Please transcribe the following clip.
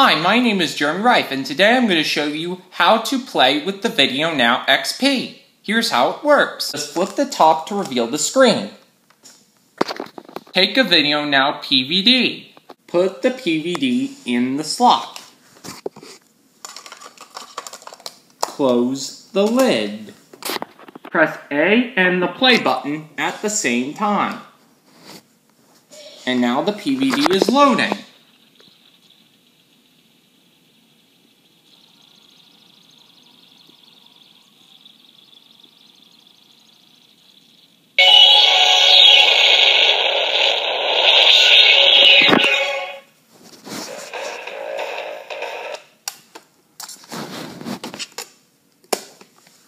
Hi, my name is Jeremy Rife, and today I'm going to show you how to play with the Video Now XP. Here's how it works. Just flip the top to reveal the screen. Take a Video Now PVD. Put the PVD in the slot. Close the lid. Press A and the play button at the same time. And now the PVD is loading.